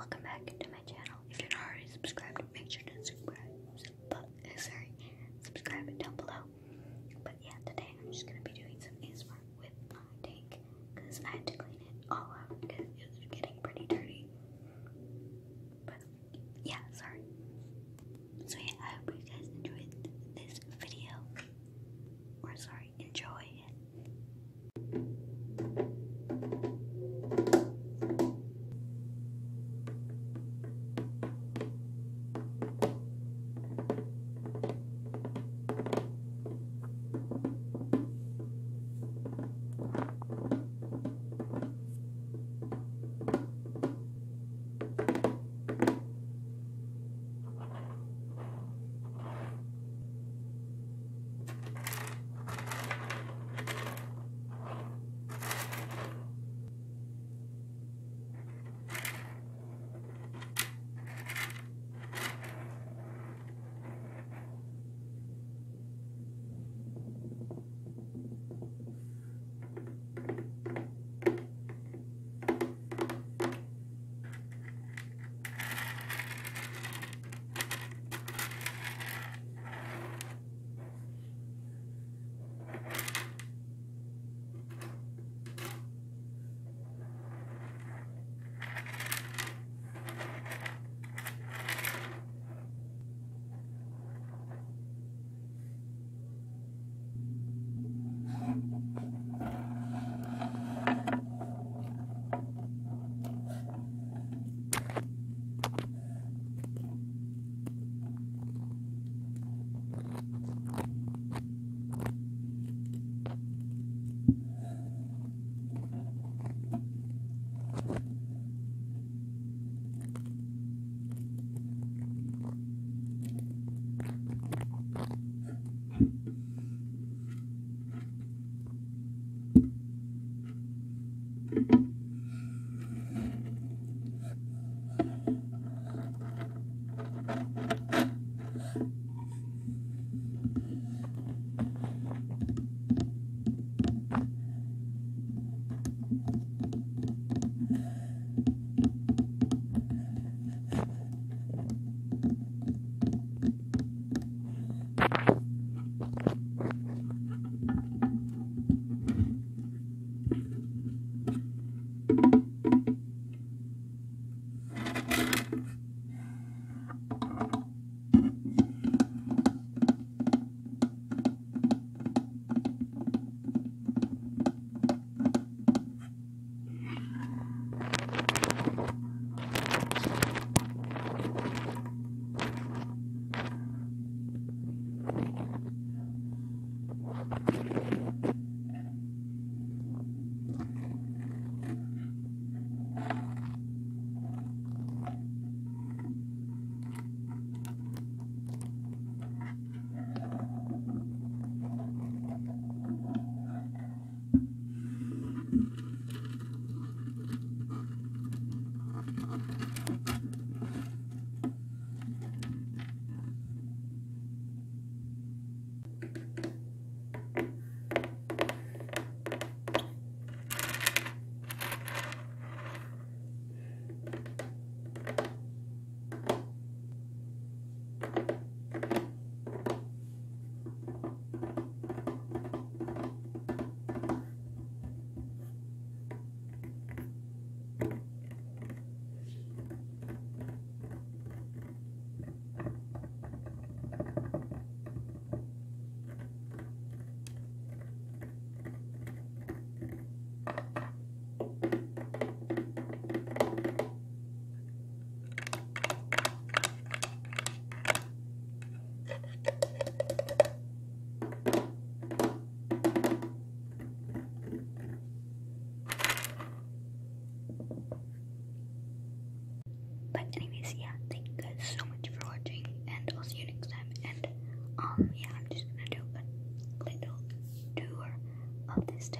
welcome back to my channel. If you're not already subscribed, anyways, yeah, thank you guys so much for watching, and I'll see you next time. And um, yeah, I'm just gonna do a little tour of this town.